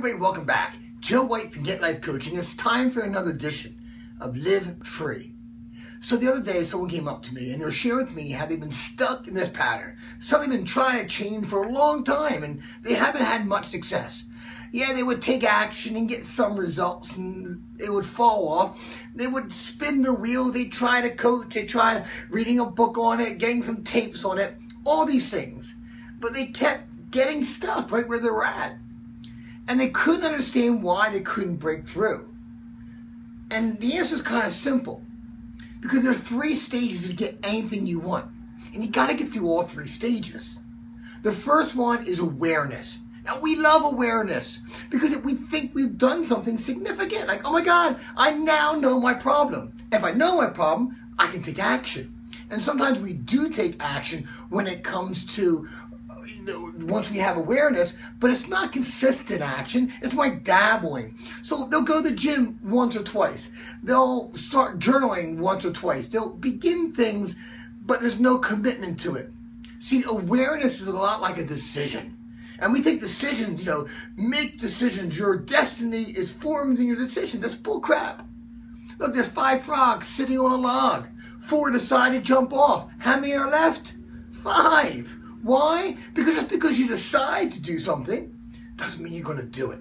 everybody, welcome back. Joe White from Get Life Coaching. It's time for another edition of Live Free. So the other day, someone came up to me and they were sharing with me how they've been stuck in this pattern. Something they've been trying to change for a long time and they haven't had much success. Yeah, they would take action and get some results and it would fall off. They would spin the wheel. They try to coach. They try reading a book on it, getting some tapes on it, all these things. But they kept getting stuck right where they're at. And they couldn't understand why they couldn't break through. And the answer is kind of simple. Because there are three stages to get anything you want. And you got to get through all three stages. The first one is awareness. Now we love awareness because we think we've done something significant. Like, oh my God, I now know my problem. If I know my problem, I can take action. And sometimes we do take action when it comes to once we have awareness, but it's not consistent action. It's like dabbling. So they'll go to the gym once or twice. They'll start journaling once or twice. They'll begin things, but there's no commitment to it. See, awareness is a lot like a decision. And we think decisions, you know, make decisions. Your destiny is formed in your decisions. That's bull crap. Look, there's five frogs sitting on a log. Four decide to jump off. How many are left? Five. Why? Because just because you decide to do something doesn't mean you're going to do it.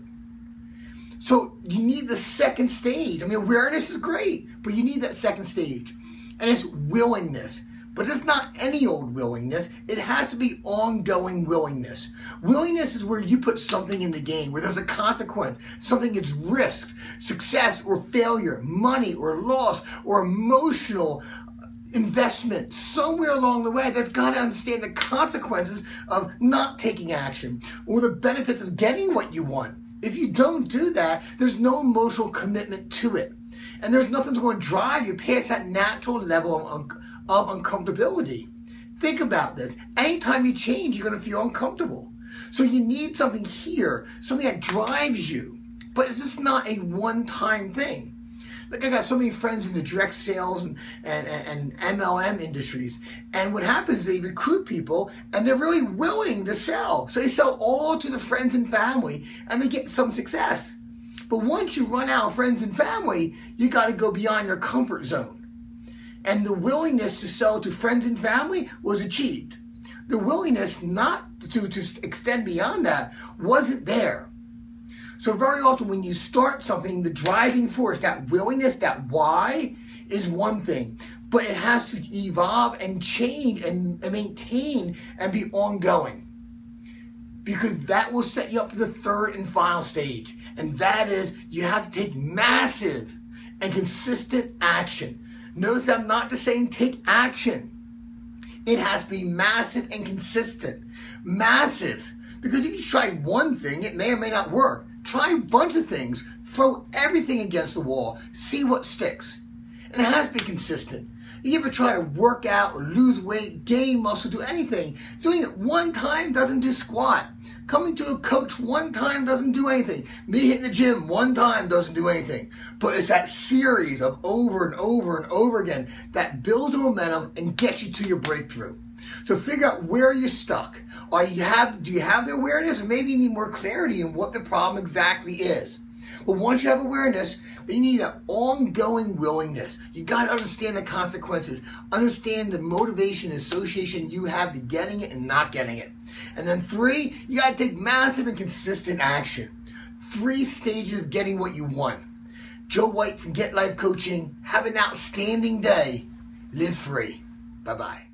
So you need the second stage. I mean, awareness is great, but you need that second stage. And it's willingness. But it's not any old willingness. It has to be ongoing willingness. Willingness is where you put something in the game, where there's a consequence, something is risked, success or failure, money or loss, or emotional investment somewhere along the way that's got to understand the consequences of not taking action or the benefits of getting what you want. If you don't do that, there's no emotional commitment to it. And there's nothing going to drive you past that natural level of, of uncomfortability. Think about this. Anytime you change, you're going to feel uncomfortable. So you need something here, something that drives you. But it's just not a one-time thing. Like I got so many friends in the direct sales and, and, and MLM industries. And what happens is they recruit people and they're really willing to sell. So they sell all to the friends and family and they get some success. But once you run out of friends and family, you got to go beyond your comfort zone. And the willingness to sell to friends and family was achieved. The willingness not to, to extend beyond that wasn't there. So very often when you start something, the driving force, that willingness, that why, is one thing. But it has to evolve and change and, and maintain and be ongoing. Because that will set you up for the third and final stage. And that is you have to take massive and consistent action. Notice I'm not just saying take action. It has to be massive and consistent. Massive. Because if you try one thing, it may or may not work. Try a bunch of things. Throw everything against the wall. See what sticks. And it has to be consistent. You ever try to work out or lose weight, gain muscle, do anything? Doing it one time doesn't do squat. Coming to a coach one time doesn't do anything. Me hitting the gym one time doesn't do anything. But it's that series of over and over and over again that builds momentum and gets you to your breakthrough. So figure out where you're stuck. Are you have do you have the awareness or maybe you need more clarity in what the problem exactly is? But once you have awareness, you need an ongoing willingness. You got to understand the consequences, understand the motivation and association you have to getting it and not getting it. And then three, you got to take massive and consistent action. Three stages of getting what you want. Joe White from Get Life Coaching. Have an outstanding day. Live free. Bye bye.